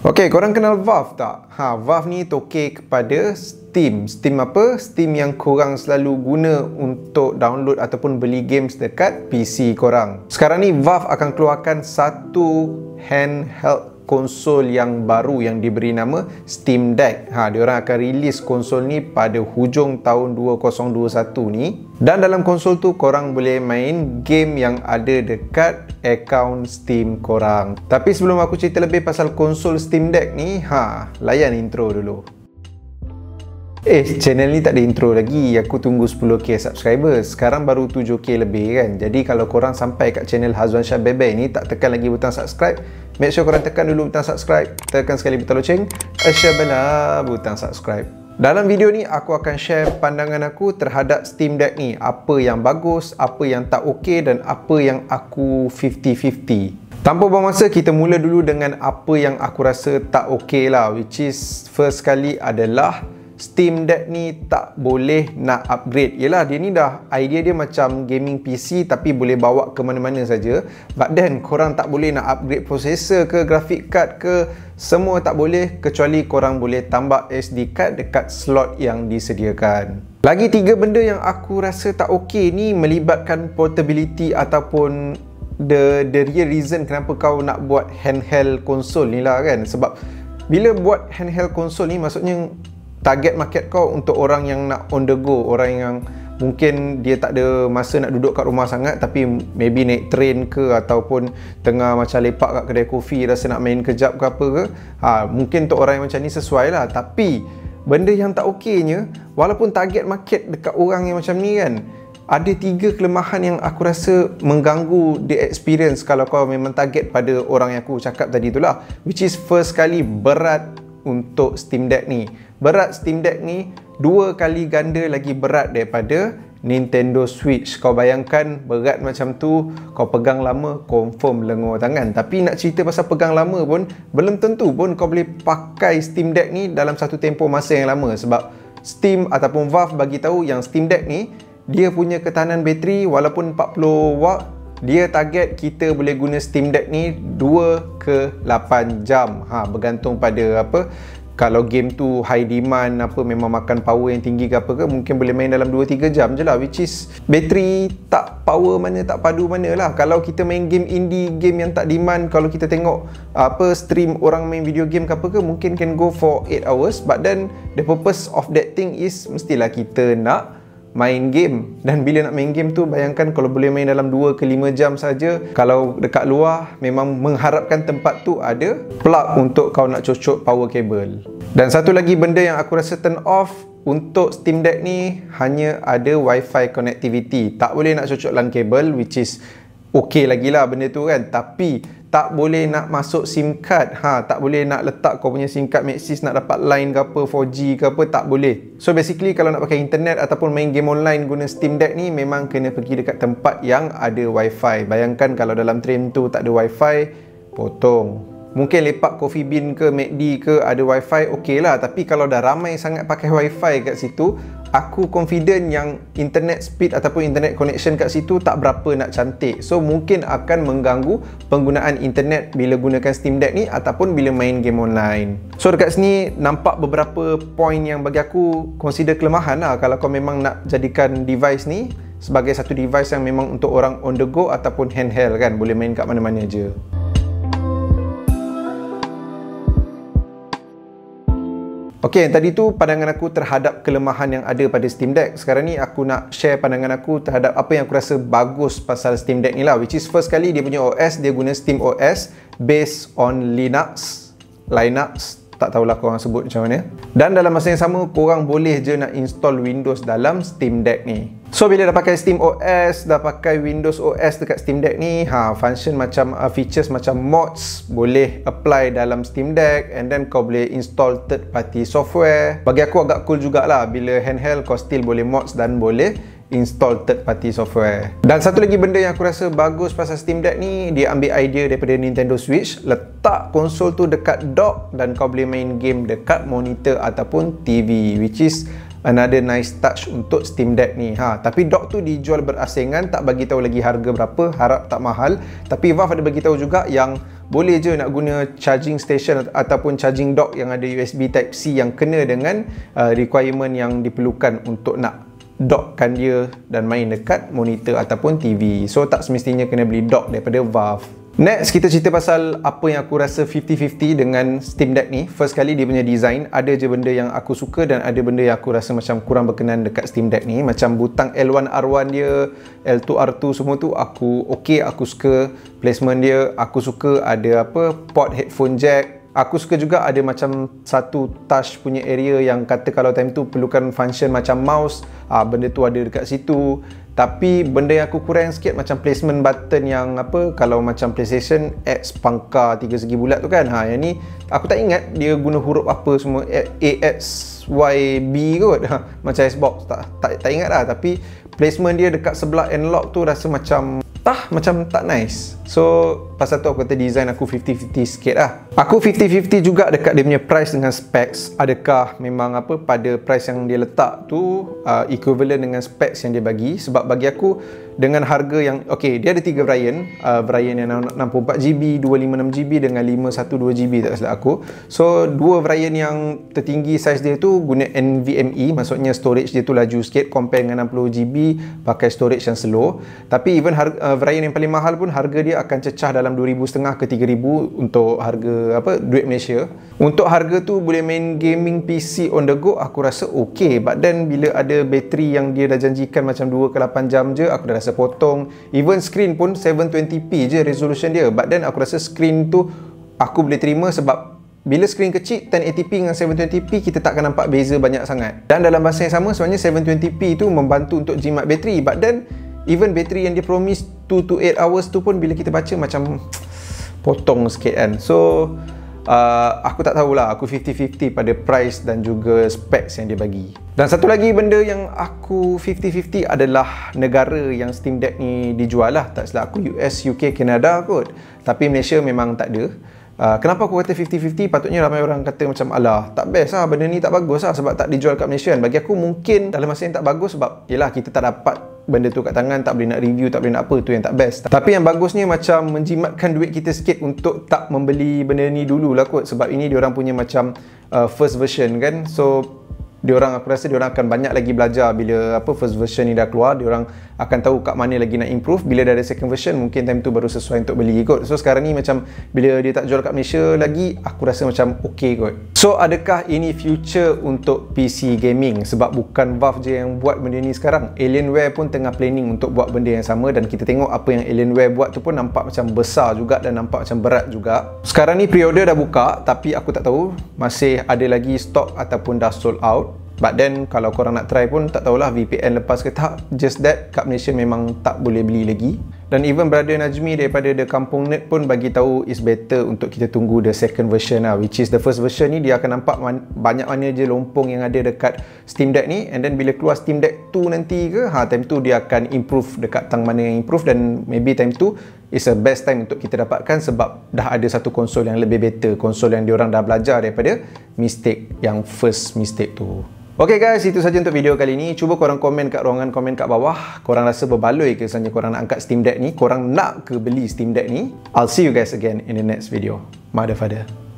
Okey, korang kenal Valve tak? Ha, Valve ni tokey kepada Steam. Steam apa? Steam yang korang selalu guna untuk download ataupun beli games dekat PC korang. Sekarang ni Valve akan keluarkan satu handheld konsol yang baru yang diberi nama Steam Deck. Ha, dia orang akan release konsol ni pada hujung tahun 2021 ni. Dan dalam konsol tu korang boleh main game yang ada dekat akaun Steam korang. Tapi sebelum aku cerita lebih pasal konsol Steam Deck ni, ha, layan intro dulu. Eh, channel ni tak ada intro lagi. Aku tunggu 10k subscribers. Sekarang baru 7k lebih kan. Jadi kalau korang sampai kat channel Hazwan Syah Bebe ni tak tekan lagi butang subscribe, make sure korang tekan dulu butang subscribe. Tekan sekali butang loceng. Asyabala butang subscribe. Dalam video ni aku akan share pandangan aku terhadap Steam Deck ni. Apa yang bagus, apa yang tak okey dan apa yang aku 50-50. Tanpa buang masa, kita mula dulu dengan apa yang aku rasa tak okey lah. Which is first kali adalah Steam Deck ni tak boleh nak upgrade. Yelah dia ni dah idea dia macam gaming PC tapi boleh bawa ke mana-mana saja. But then korang tak boleh nak upgrade processor ke graphic card ke Semua tak boleh kecuali korang boleh tambah SD card dekat slot yang disediakan. Lagi tiga benda yang aku rasa tak okey ni melibatkan portability ataupun the the real reason kenapa kau nak buat handheld konsol ni lah kan. Sebab bila buat handheld konsol ni maksudnya target market kau untuk orang yang nak on the go orang yang mungkin dia tak ada masa nak duduk kat rumah sangat tapi maybe naik train ke ataupun tengah macam lepak kat kedai kopi rasa nak main kejap ke apa ke ha, mungkin untuk orang yang macam ni sesuai lah. Tapi benda yang tak okeynya walaupun target market dekat orang yang macam ni kan ada tiga kelemahan yang aku rasa mengganggu the experience kalau kau memang target pada orang yang aku cakap tadi tu lah which is first kali berat untuk Steam Deck ni berat Steam Deck ni dua kali ganda lagi berat daripada Nintendo Switch. Kau bayangkan berat macam tu kau pegang lama confirm lengur tangan. Tapi nak cerita pasal pegang lama pun belum tentu pun kau boleh pakai Steam Deck ni dalam satu tempoh masa yang lama. Sebab Steam ataupun Valve bagi tahu yang Steam Deck ni dia punya ketahanan bateri walaupun 40 watt dia target kita boleh guna Steam Deck ni 2 ke 8 jam. Ha bergantung pada apa kalau game tu high demand apa memang makan power yang tinggi ke apa ke mungkin boleh main dalam 2-3 jam je lah which is bateri tak power mana tak padu mana lah. Kalau kita main game indie game yang tak demand kalau kita tengok apa stream orang main video game ke apa ke mungkin can go for 8 hours but then the purpose of that thing is mestilah kita nak main game. Dan bila nak main game tu bayangkan kalau boleh main dalam 2 ke 5 jam saja kalau dekat luar memang mengharapkan tempat tu ada plug untuk kau nak cocok power cable. Dan satu lagi benda yang aku rasa turn off untuk Steam Deck ni hanya ada wifi connectivity. Tak boleh nak cocok LAN cable which is okey lagi lah benda tu kan. Tapi tak boleh nak masuk SIM card. Ha tak boleh nak letak kau punya SIM card Maxis nak dapat line ke apa 4G ke apa tak boleh. So basically kalau nak pakai internet ataupun main game online guna Steam Deck ni memang kena pergi dekat tempat yang ada wifi. Bayangkan kalau dalam train tu tak ada wifi potong. Mungkin lepak coffee bean ke McD ke ada wifi okey lah. Tapi kalau dah ramai sangat pakai wifi kat situ Aku confident yang internet speed ataupun internet connection kat situ tak berapa nak cantik. So mungkin akan mengganggu penggunaan internet bila gunakan Steam Deck ni Ataupun bila main game online. So dekat sini nampak beberapa point yang bagi aku consider kelemahan lah Kalau kau memang nak jadikan device ni sebagai satu device yang memang untuk orang on the go ataupun handheld kan. Boleh main kat mana-mana je Okey, tadi tu pandangan aku terhadap kelemahan yang ada pada Steam Deck. Sekarang ni aku nak share pandangan aku terhadap apa yang aku rasa bagus pasal Steam Deck ni lah. Which is first kali dia punya OS, dia guna Steam OS based on Linux. Linux, tak tahulah korang sebut macam mana. Dan dalam masa yang sama korang boleh je nak install Windows dalam Steam Deck ni. So bila dah pakai Steam OS dah pakai Windows OS dekat Steam Deck ni ha function macam uh, features macam mods boleh apply dalam Steam Deck. And then kau boleh install third party software. Bagi aku agak cool jugalah bila handheld kau still boleh mods dan boleh install third party software. Dan satu lagi benda yang aku rasa bagus pasal Steam Deck ni dia ambil idea daripada Nintendo Switch letak konsol tu dekat dock dan kau boleh main game dekat monitor ataupun TV which is another nice touch untuk Steam Deck ni. Ha tapi dock tu dijual berasingan tak bagi tahu lagi harga berapa harap tak mahal. Tapi Valve ada bagi tahu juga yang boleh je nak guna charging station ataupun charging dock yang ada USB type C yang kena dengan uh, requirement yang diperlukan untuk nak dockkan dia dan main dekat monitor ataupun TV so tak semestinya kena beli dock daripada Valve Next, kita cerita pasal apa yang aku rasa 50-50 dengan Steam Deck ni. First kali dia punya design, ada je benda yang aku suka dan ada benda yang aku rasa macam kurang berkenan dekat Steam Deck ni. Macam butang L1R1 dia, L2R2 semua tu aku okay, aku suka placement dia. Aku suka ada apa, port headphone jack. Aku suka juga ada macam satu touch punya area yang kata kalau time tu perlukan function macam mouse, ah benda tu ada dekat situ. Tapi benda yang aku kurang sikit macam placement button yang apa kalau macam PlayStation X pangkar tiga segi bulat tu kan. Ha yang ni aku tak ingat dia guna huruf apa semua A X Y B kot. Ha, macam Xbox tak, tak tak ingat lah tapi placement dia dekat sebelah analog tu rasa macam tah macam tak nice. So pasal tu aku kata design aku 50-50 sikit lah. Aku 50-50 juga dekat dia punya price dengan specs. Adakah memang apa pada price yang dia letak tu uh, equivalent dengan specs yang dia bagi? Sebab bagi aku dengan harga yang ok dia ada tiga variant. Uh, variant yang 64GB 256GB dengan 512GB tak silap aku. So dua variant yang tertinggi size dia tu guna NVMe maksudnya storage dia tu laju sikit compare dengan 60GB pakai storage yang slow. Tapi even harga, uh, variant yang paling mahal pun harga dia akan cecah dalam 2,500 ke 3,000 untuk harga apa duit Malaysia. Untuk harga tu boleh main gaming PC on the go aku rasa okay. But then bila ada bateri yang dia dah janjikan macam 2 ke 8 jam je aku dah rasa potong. Even screen pun 720p je resolution dia. But then aku rasa screen tu aku boleh terima sebab bila screen kecil 1080p dengan 720p kita tak akan nampak beza banyak sangat. Dan dalam masa yang sama sebenarnya 720p tu membantu untuk jimat bateri. But then even bateri yang dia promise 2 to 8 hours tu pun bila kita baca macam potong sikit kan. So uh, aku tak tahulah. Aku 50-50 pada price dan juga specs yang dia bagi. Dan satu lagi benda yang aku 50-50 adalah negara yang Steam Deck ni dijual lah. Tak silap aku US, UK, Canada kot. Tapi Malaysia memang tak ada. Uh, kenapa aku kata 50-50 patutnya ramai orang kata macam alah tak best lah. Benda ni tak bagus lah sebab tak dijual kat Malaysia kan. Bagi aku mungkin dalam masa yang tak bagus sebab yelah kita tak dapat benda tu kat tangan tak boleh nak review tak boleh nak apa tu yang tak best. Tapi yang bagusnya macam menjimatkan duit kita sikit untuk tak membeli benda ni dulu lah kot. Sebab ini diorang punya macam uh, first version kan. So diorang aku rasa diorang akan banyak lagi belajar bila apa first version ni dah keluar. Diorang akan tahu kat mana lagi nak improve. Bila dah ada second version mungkin time tu baru sesuai untuk beli kot so sekarang ni macam bila dia tak jual kat Malaysia lagi aku rasa macam okay kot. So adakah ini future untuk PC gaming? Sebab bukan Valve je yang buat benda ni sekarang. Alienware pun tengah planning untuk buat benda yang sama. Dan kita tengok apa yang Alienware buat tu pun nampak macam besar juga dan nampak macam berat juga. Sekarang ni pre-order dah buka tapi aku tak tahu masih ada lagi stok ataupun dah sold out But then kalau korang nak try pun tak tahulah VPN lepas ke tak. Just that kat Malaysia memang tak boleh beli lagi. Dan even brother Najmi daripada The Kampung Net pun bagi tahu is better untuk kita tunggu the second version lah Which is the first version ni dia akan nampak man- banyak mana je lompong yang ada dekat Steam Deck ni. And then bila keluar Steam Deck 2 nanti ke ha, Time tu dia akan improve dekat tang mana yang improve. Dan maybe time tu is a best time untuk kita dapatkan sebab dah ada satu konsol yang lebih better Konsol yang diorang dah belajar daripada mistake yang first mistake tu Okay guys, itu saja untuk video kali ini. Cuba korang komen kat ruangan komen kat bawah. Korang rasa berbaloi ke sebenarnya korang nak angkat Steam Deck ni? Korang nak ke beli Steam Deck ni? I'll see you guys again in the next video. Mother Father.